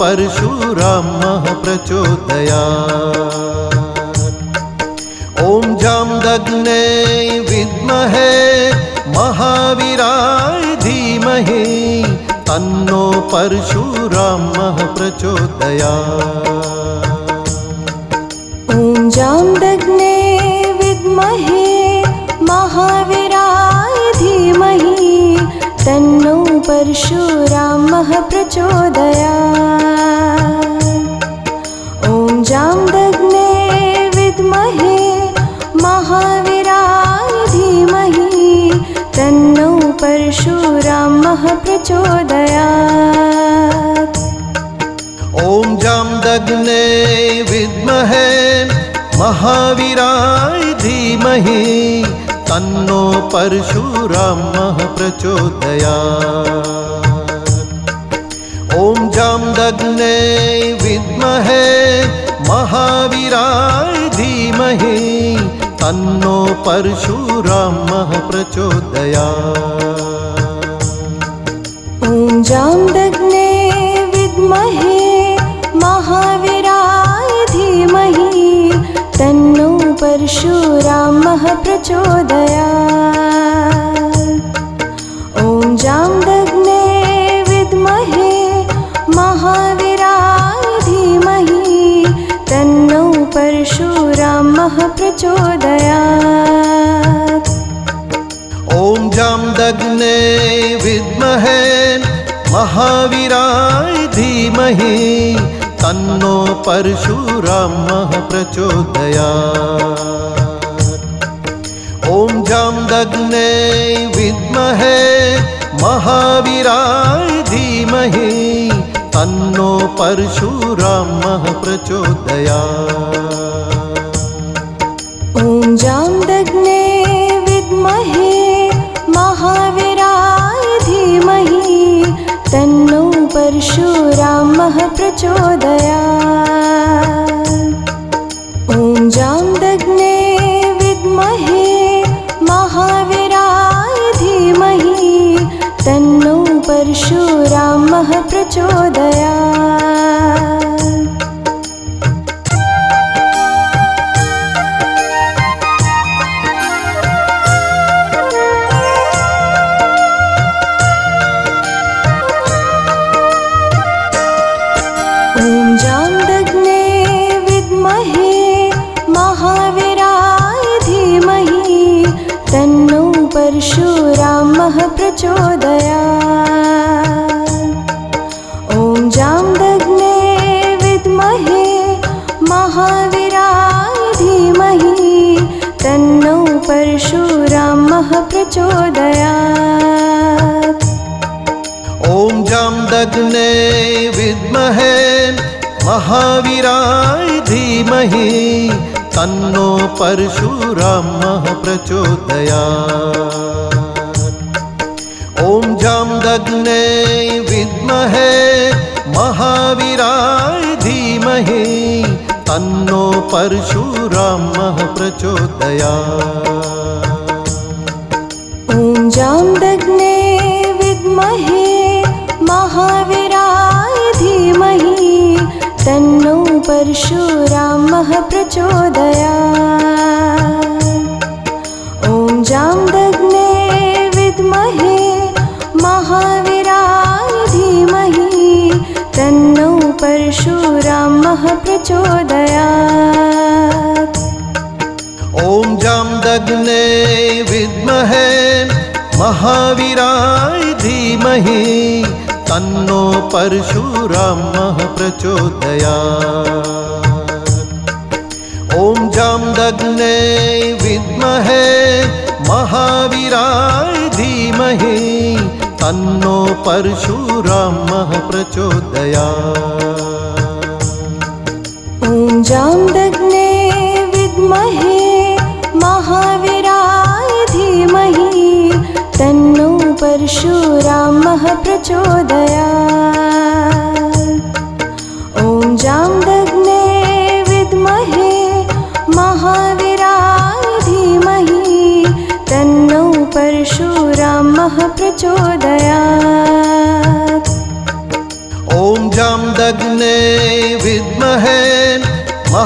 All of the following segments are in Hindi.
परशुरामः प्रचोदयात् ॐ जाम्दग्ने विद्महे महावीराय धीमहि, तन्नो परशुरामः प्रचोदयात् ॐ जाम्दग्ने विद्महे, महावीराय धीमहि, तन्नो परशुरामः प्रचोदयात् ॐ जाम्दग्ने विद्महे महावीराय धीमहि तन्नो परशुरामः प्रचोदयात् ॐ जाम्दग्ने विद्महे महावीराय धीमहि तन्नो प्रचोदया ओं जाम दग्ने विद्महे महावीराय धीमहि तन्नो परशुरामः प्रचोदयात् परशुरामः प्रचोदयात् ॐ जाम्दग्ने विद्महे महावीराय प्रचोदयात् महावीराय धीमहि तन्नो परशुरामः प्रचोदयात् ॐ जाम्दग्ने विद्महे महावीराय धीमहि तन्नो परशुरामः प्रचोदयात् ॐ जाम्दग्ने विद्महे महावीराय धीमहि तन्नो परशुरामः प्रचोदयात् प्रचोदयात् ॐ जाम्दग्ने विद्महे, महावीराय धीमहि, तन्नो परशुरामः प्रचोदयात् ॐ जाम्दग्ने विद्महे, महावीराय धीमहि, तन्नो परशुरामः प्रचोदयात् परशुरामः प्रचोदयात् ॐ जाम्दग्ने विद्महे, महावीराय धीमहि, तन्नो परशुरामः प्रचोदयात् ॐ जाम्दग्ने विद्महे, महावीराय धीमहि, तन्नो परशुरामः प्रचोदयात् जाम्दग्ने विद्महे महावीराय धीमहि, तन्नो परशुरामः प्रचोदयात् ॐ विद्महे महावीराय धीमहि, तन्नो परशुराम प्रचोदया ॐ जाम्दग्ने विद्महे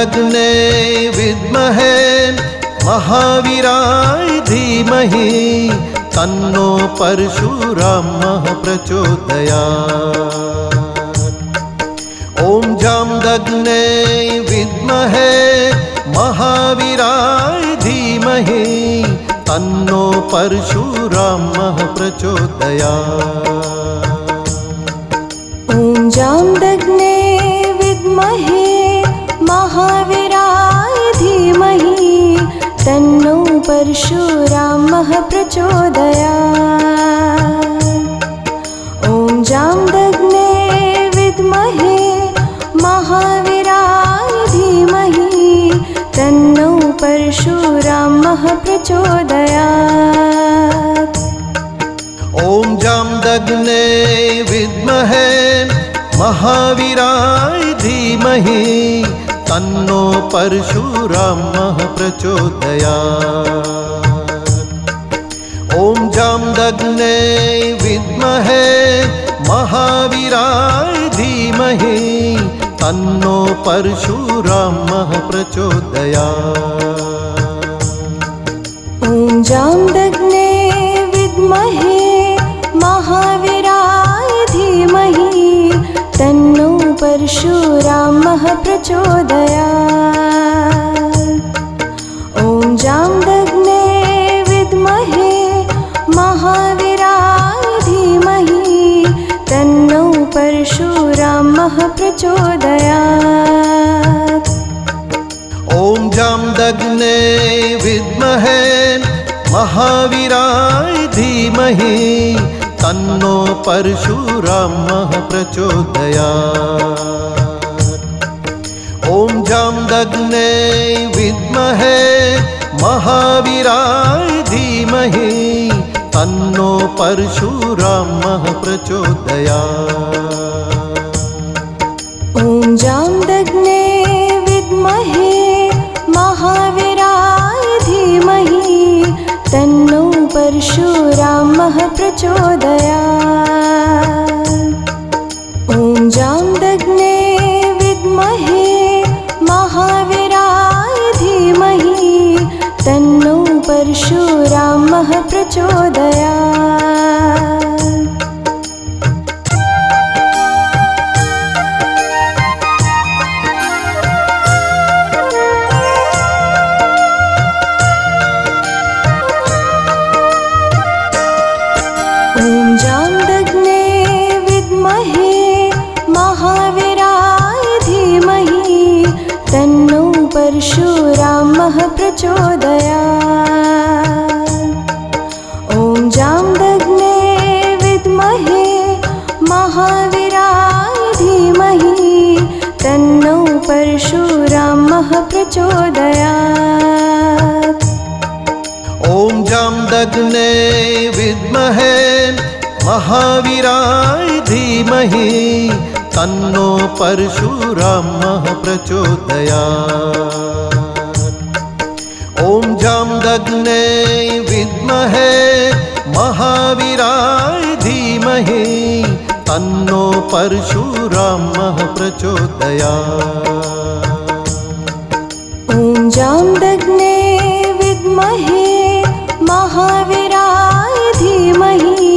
जाम्दग्ने विद्महे महावीराय धीमहि तन्नो परशुरामः प्रचोदयात्। ॐ जाम्दग्ने विद्महे महावीराय धीमहि तन्नो परशुरामः प्रचोदयात्। ॐ जाम्दग्ने तन्नो परशुरामः प्रचोदया ॐ जाम्दग्ने विद्महे महावीराय धीमहि तन्नो परशुरामः प्रचोदया ॐ जाम्दग्ने विद्महे महावीराय धीमहि। तन्नो प्रचोदया। ओं जाम दग्ने विद्महे महावीराय धीमहि तन्नो परशुरामः प्रचोदयात् परशुरामः प्रचोदया ॐ जाम्दग्ने विद्महे महावीराय धीमहि तन्नो परशुरामः प्रचोदयात् ॐ जाम्दग्ने विद्महे महावीराय धीमहि तन्नो परशुरामः प्रचोदयात् ॐ जाम्दग्ने विद्महे महावीराय धीमहि, तन्नो परशुरामः प्रचोदयात् ॐ जाम्दग्ने विद्महे महावीराय धीमहि, तन्नो परशुरामः प्रचोदयात् ॐ जाम्दग्ने विद्महे महावीराय धीमहि तन्नो परशुरामः प्रचोदयात् प्रचोदयात् ॐ जाम्दग्ने विद्महे महावीराय धीमहि तन्नो परशुरामः प्रचोदयात् ॐ जाम्दग्ने विद्महे महावीराय धीमहि तन्नो परशुरामः प्रचोदयात् जाम्दग्ने विद्महे महावीराय धीमहि,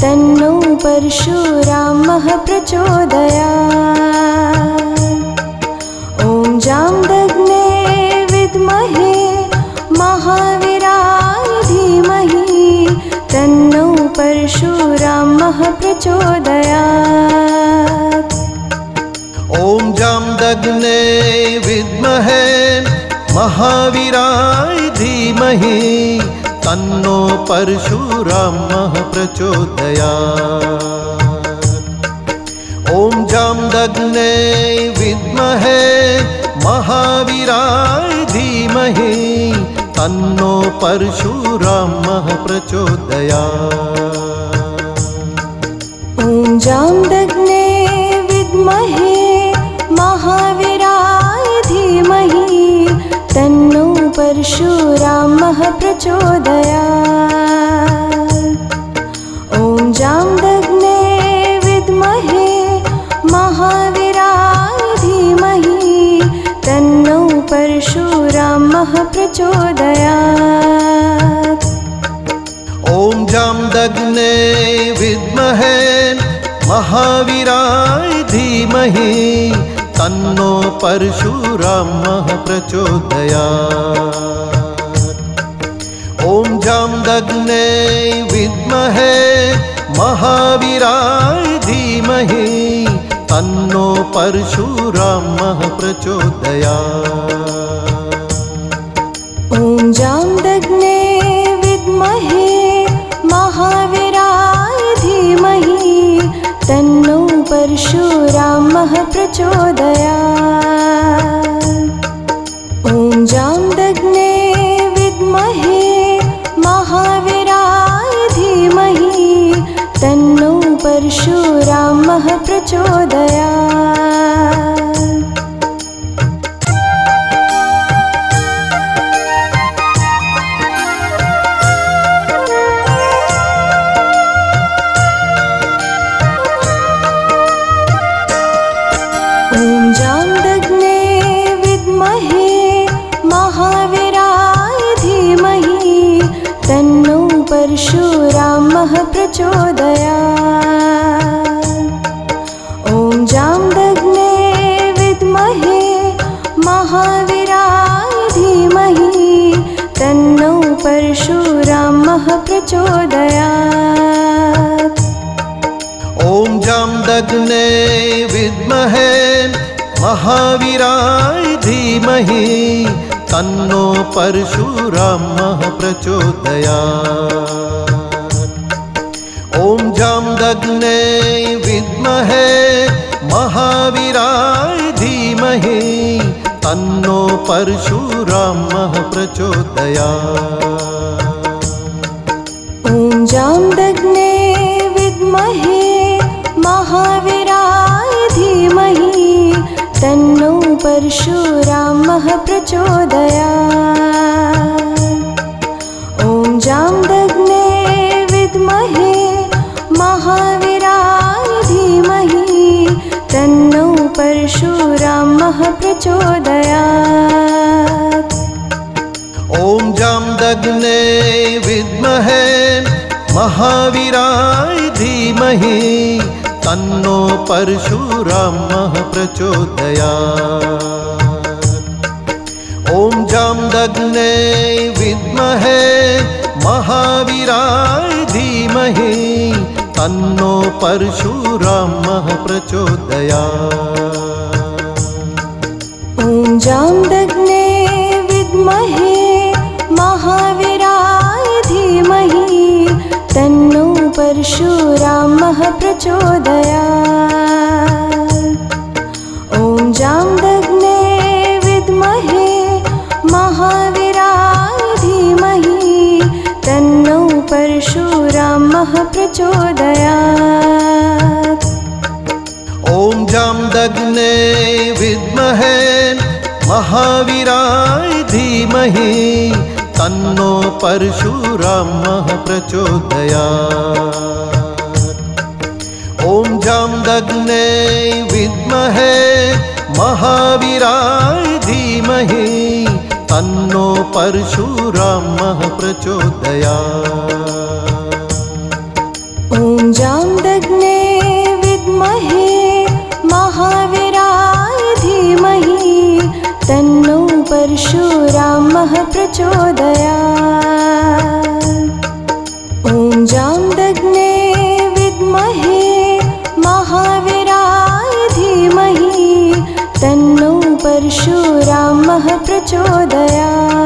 तन्नो परशुरामः प्रचोदयात् ॐ जाम्दग्ने विद्महे महावीराय धीमहि, तन्नो परशुरामः प्रचोदयात् ॐ जाम्दग्ने विद्महे महावीराय धीमहि तन्नो परशुरामः प्रचोदयात् ॐ जाम्दग्ने विद्महे महावीराय धीमहि तन्नो परशुरामः प्रचोदया ॐ जाम्दग्ने परशुरामः प्रचोदया ॐ जाम्दग्ने विद्महे महावीराय धीमहि तन्नो परशुरामः प्रचोदयात् ॐ जाम्दग्ने विद्महे महावीराय धीमहि तन्नो परशुरामः प्रचोदयात् ॐ जाम्दग्ने विद्महे महावीराय धीमहि, तन्नो परशुरामः प्रचोदयात् ॐ जाम्दग्ने विद्महे महावीराय धीमहि, तन्नो परशुरामः प्रचोदयात् ॐ जाम्दग्ने विद्महे महावीराय धीमहि तन्नो परशुरामः प्रचोदयात् महावीराय धीमहि तन्नो परशुरामः प्रचोदयात् ॐ जाम्दग्ने विद्महे महावीराय धीमहि तन्नो परशुरामः प्रचोदया ॐ जाम्दग्ने तन्नो परशुरामः प्रचोदया ॐ जाम्दग्ने विद्महे महावीराय धीमहि तन्नो परशुरामः प्रचोदयात् ॐ जाम्दग्ने विद्महे महावीराय धीमहि तन्नो प्रचोदया ओं जाम दग्ने विद्महे महावीराय धीमहि तन्नो परशुरामः प्रचोदयात् परशुरामः प्रचोदया ॐ जाम्दग्ने विद्महे महावीराय धीमहि तन्नो परशुरामः प्रचोदयात् ॐ जाम्दग्ने विद्महे महावीराय धीमहि तन्नो परशुरामः प्रचोदयात् ॐ जाम्दग्ने विद्महे महावीराय धीमहि, तन्नो परशुरामः प्रचोदयात् ॐ जाम्दग्ने विद्महे महावीराय धीमहि, तन्नो परशुरामः प्रचोदयात् ॐ जाम्दग्ने विद्महे महावीराय धीमहि तन्नो परशुरामः प्रचोदयात्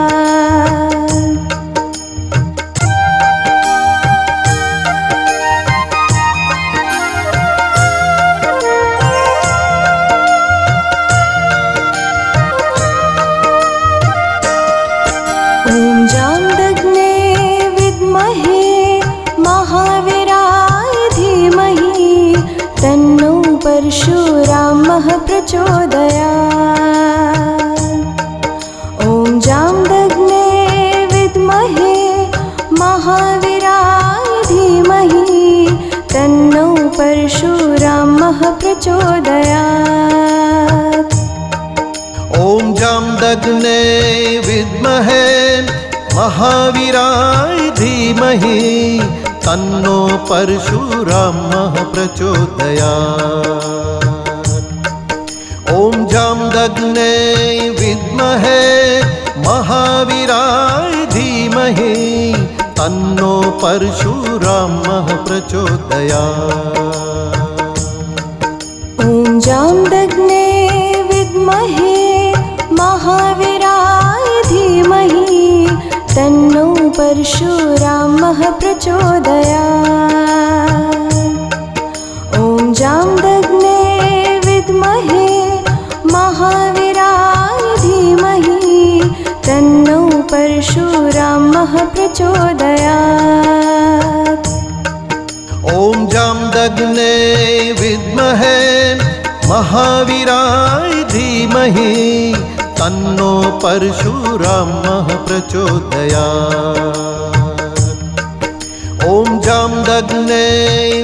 परशुरामः प्रचोदया ॐ जाम्दग्ने विद्महे महावीराय धीमहि तन्नो परशुरामः प्रचोदयात् ॐ जाम्दग्ने विद्महे महावीराय धीमहि तन्नो परशुरामः प्रचोदयात् ॐ जाम्दग्ने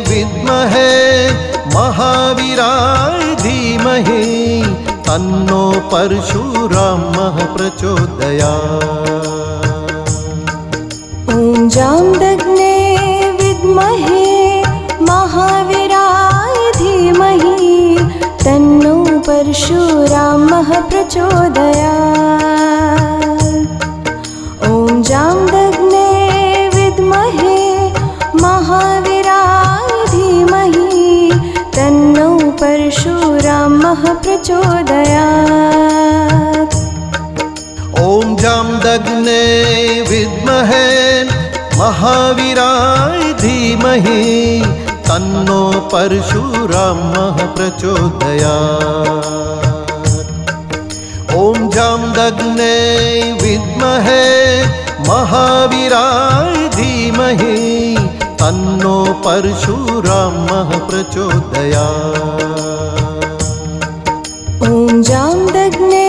विद्महे महावीराय धीमहि, तन्नो परशुरामः प्रचोदयात् ॐ जाम्दग्ने विद्महे महावीराय धीमहि, तन्नो परशुरामः प्रचोदयात् तन्नो परशुरामः प्रचोदयात् ॐ जाम्दग्ने विद्महे महावीराय धीमहि, तन्नो परशुरामः प्रचोदयात् ॐ जाम्दग्ने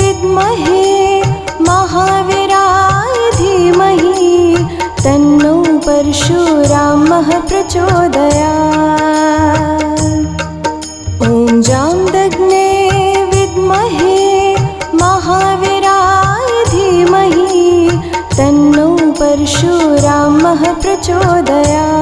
विद्महे महावीराय धीमहि, तन्नो परशुरामः प्रचोदयात् परशुरामः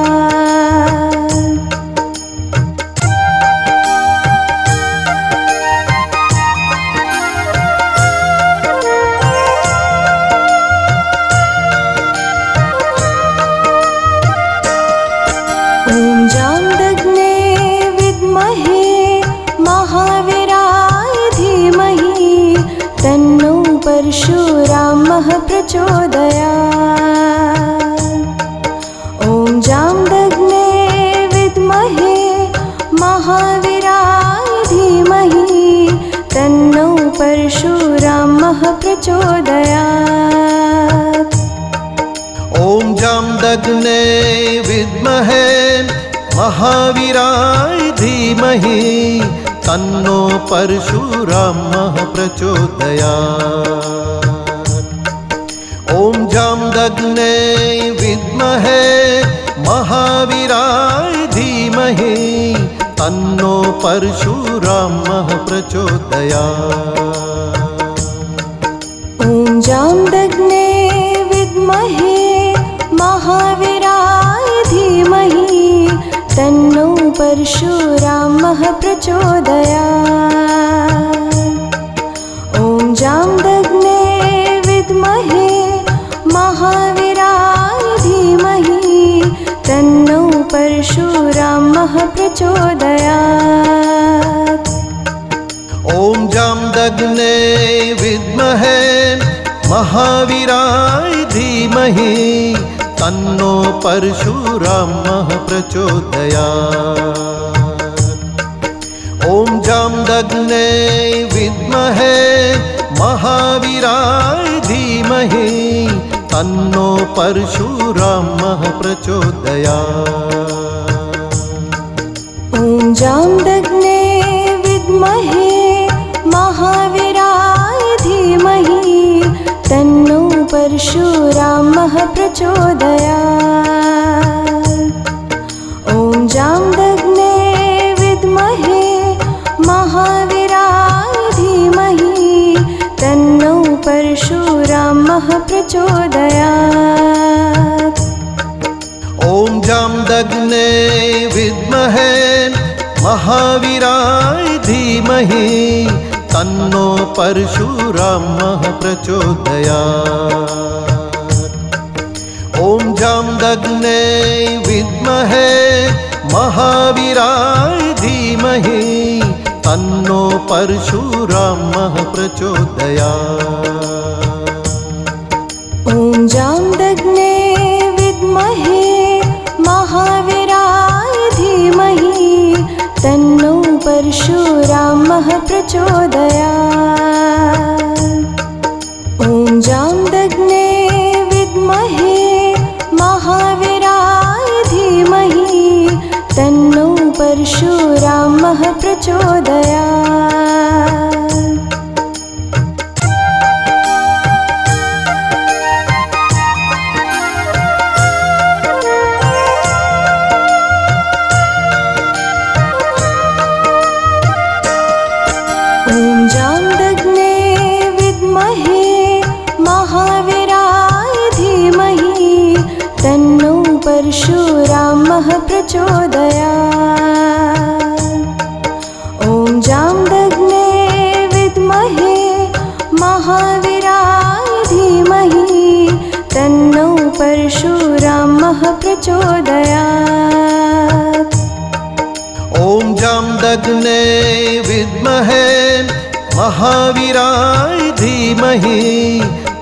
जाम्दग्ने विद्महे महावीराय धीमहि, तन्नो परशुरामः प्रचोदयात्। ॐ जाम्दग्ने विद्महे महावीराय धीमहि, तन्नो परशुरामः प्रचोदयात्। परशुरामः प्रचोदयात्। ॐ जाम्दग्ने विद्महे महावीराय धीमहि तन्नो परशुरामः प्रचोदयात्। ॐ जाम्दग्ने विद्महे महावीराय धीमहि तन्नो परशुरामः प्रचोदयात्। जाम्दग्ने विद्महे महावीराय धीमहि, तन्नो परशुरामः प्रचोदयात् ॐ जाम्दग्ने विद्महे महावीराय धीमहि, तन्नो परशुरामः प्रचोदयात् ॐ जाम्दग्ने विद्महे महावीराय धीमहि तन्नो परशुरामः प्रचोदयात् ॐ जाम्दग्ने विद्महे महावीराय धीमहि तन्नो परशुरामः प्रचोदयात् ॐ जाम्दग्ने ॐ जाम्दग्ने विद्महे महावीराय धीमहि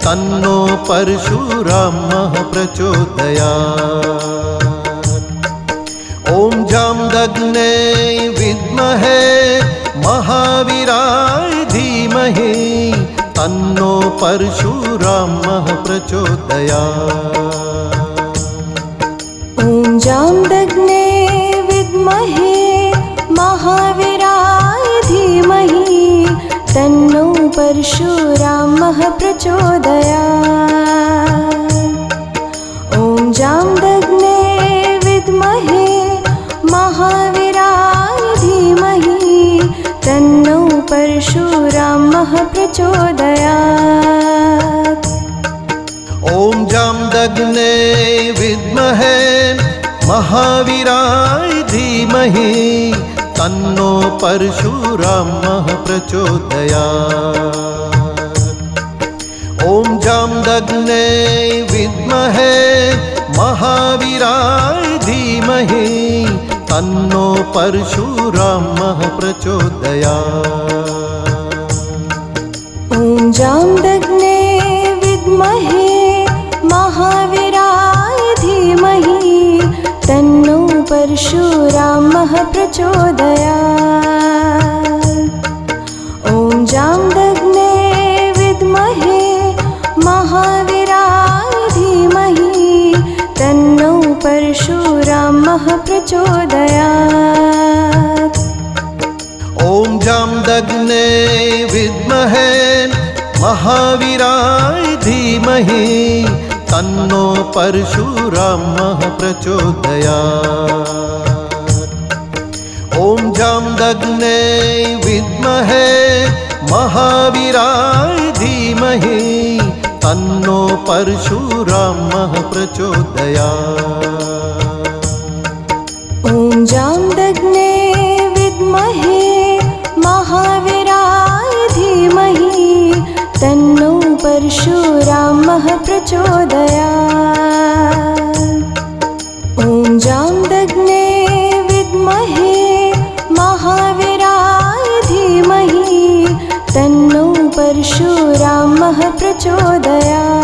तन्नो परशुरामः प्रचोदयात् ॐ जाम्दग्ने विद्महे महावीराय धीमहि तन्नो परशुरामः प्रचोदयात् ॐ जाम्दग्ने तन्नो परशुरामः प्रचोदया ॐ जाम्दग्ने विद्महे महावीराय धीमहि तन्नो परशुरामः प्रचोदया ॐ जाम्दग्ने विद्महे महावीराय धीमहि तन्नो परशुरामः प्रचोदयात् ॐ जाम्दग्ने विद्महे महावीराय धीमहि तन्नो परशुरामः प्रचोदयात् ॐ जाम्दग्ने परशुरामः प्रचोदया ॐ जाम्दग्ने विद्महे महावीराय धीमहि तन्नो परशुरामः प्रचोदयात् ॐ जाम्दग्ने विद्महे महावीराय धीमहि तन्नो परशुरामः प्रचोदयात् ॐ जाम्दग्ने विद्महे महावीराय धीमहि, तन्नो परशुरामः प्रचोदयात् ॐ जाम्दग्ने विद्महे महावीराय धीमहि, तन्नो परशुरामः प्रचोदयात् ॐ जाम्दग्ने विद्महे महावीराय धीमहि तन्नो परशुरामः प्रचोदयात्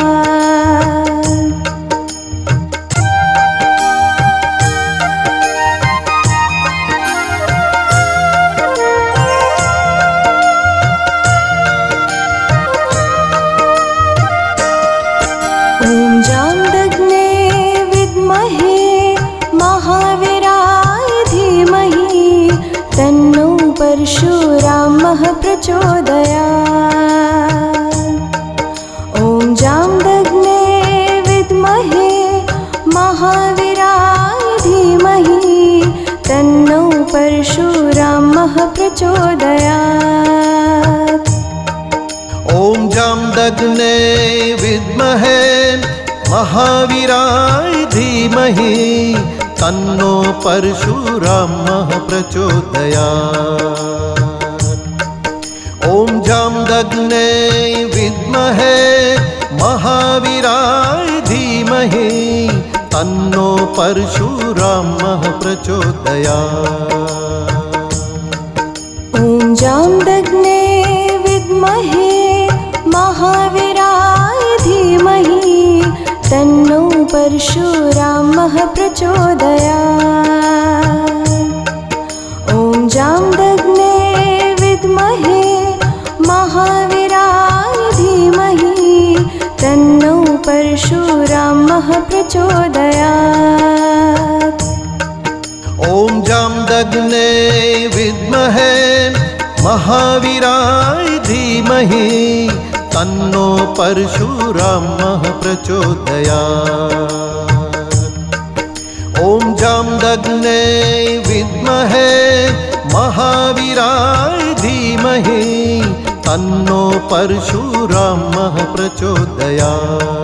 प्रचोदयात् ॐ जाम्दग्ने विद्महे महावीराय धीमहि तन्नो परशुरामः प्रचोदयात् ॐ जाम्दग्ने विद्महे महावीराय धीमहि तन्नो परशुरामः प्रचोदयात् जाम्दग्ने महावीराय धीमहि, तन्नो परशुरामः प्रचोदयात् ॐ जाम्दग्ने विद्महे महावीराय धीमहि, तन्नो परशुरामः प्रचोदयात् ॐ जाम्दग्ने विद्महे महावीराय धीमहि तन्नो परशुरामः प्रचोदयात् ॐ जाम्दग्ने विद्महे महावीराय धीमहि तन्नो परशुरामः प्रचोदयात्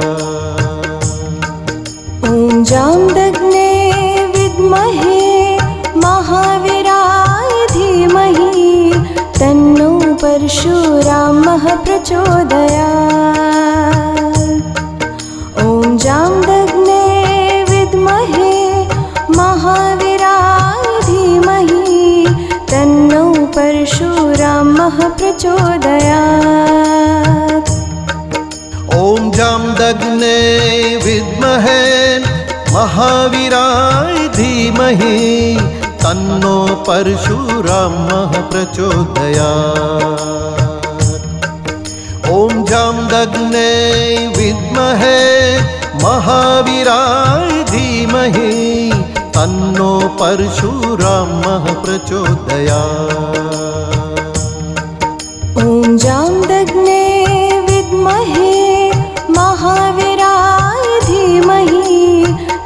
परशुरामः प्रचोदया ॐ जाम्दग्ने विद्महे महावीराय धीमहि तन्नो परशुरामः प्रचोदयात् ॐ जाम्दग्ने विद्महे महावीराय धीमहि तन्नो परशुरामः प्रचोदयात् ॐ जाम्दग्ने विद्महे महावीराय धीमहि, तन्नो परशुरामः प्रचोदयात् ॐ जाम्दग्ने विद्महे महावीराय धीमहि,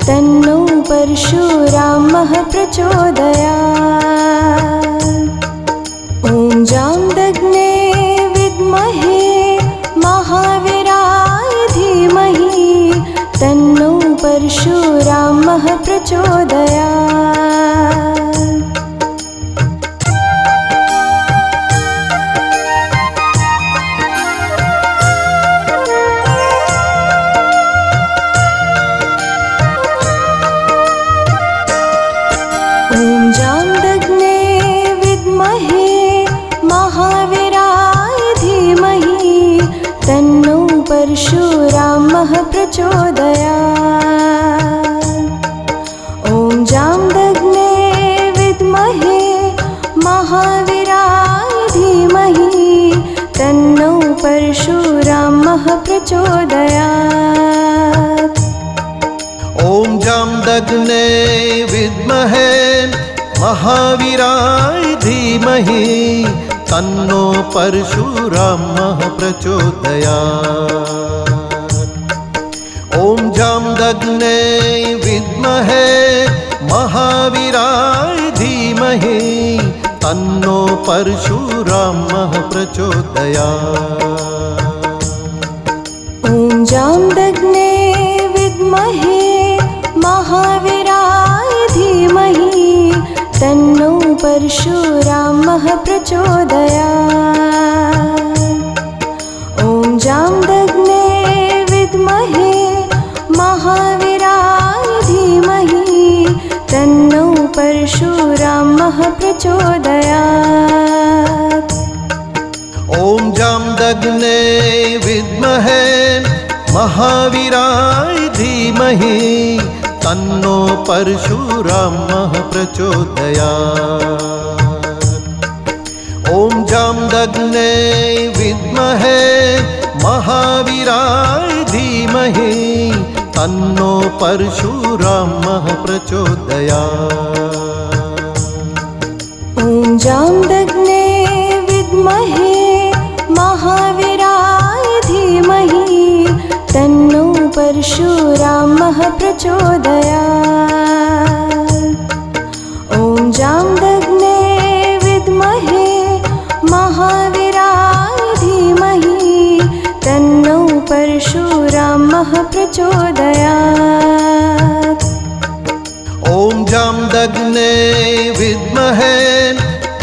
तन्नो परशुरामः प्रचोदयात् ॐ जाम्दग्ने विद्महे महावीराय धीमहि तन्नो परशुरामः प्रचोदयात् जाम्दग्ने विद्महे महावीराय धीमहि तन्नो परशुरामः प्रचोदयात् ॐ जाम्दग्ने विद्महे महावीराय धीमहि तन्नो परशुरामः प्रचोदयात् ॐ जाम्दग्ने तन्नो परशुरामः प्रचोदयात् ॐ जाम्दग्ने विद्महे महावीराय धीमहि तन्नो परशुरामः प्रचोदयात् ॐ जाम्दग्ने विद्महे महावीराय धीमहि परशुरामः प्रचोदया जाम दग्ने विद्महे महावीराय धीमहि तन्नो परशुरामः प्रचोदयात् परशुरामः प्रचोदयात् ॐ जाम्दग्ने विद्महे महावीराय धीमहि तन्नो परशुरामः प्रचोदयात् ॐ जाम्दग्ने विद्महे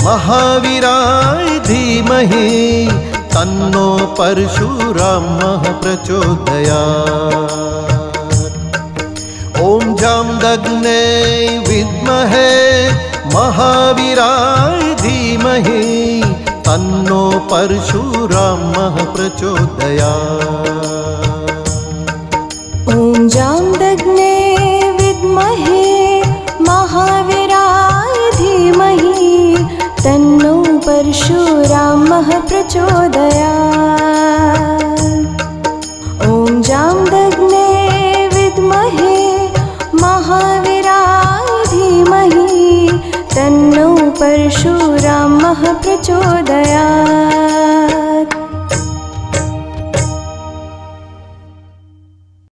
महावीराय धीमहि तन्नो परशुरामः प्रचोदयात् ॐ जाम्दग्ने विद्महे महावीराय धीमहि, तन्नो परशुरामः प्रचोदयात् ॐ जाम्दग्ने विद्महे महावीराय धीमहि, तन्नो परशुरामः प्रचोदयात् ॐ जाम्दग्ने विद्महे महावीराय धीमहि तन्नो परशुरामः प्रचोदयात्